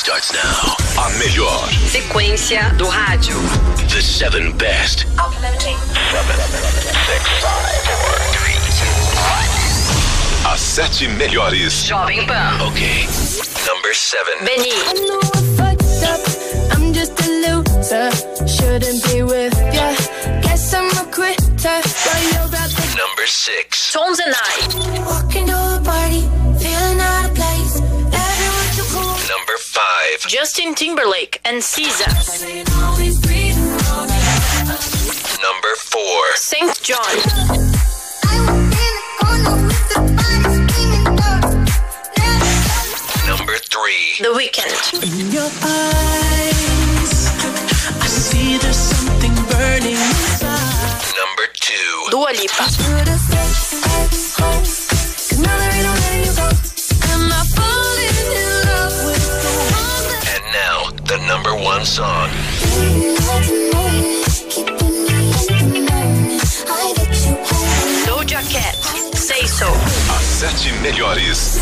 starts now. A melhor. Sequência do rádio. The seven best. Uploading. As sete melhores. Jovem Pan. Ok. Number seven. BENEE. I know I fucked up. I'm just a loser. Shouldn't be with ya. Guess I'm a quitter. While you're out the Number six. Tones and I. five. Justin Timberlake and SZA. Saying always breathing on Number four. SAINt JHN. I was in the corner with the body screaming down. Number three. The Weeknd. In your eyes, I see there's something burning inside. Number two. Dua Lipa. One song. Doja Cat. Say So. As sete melhores.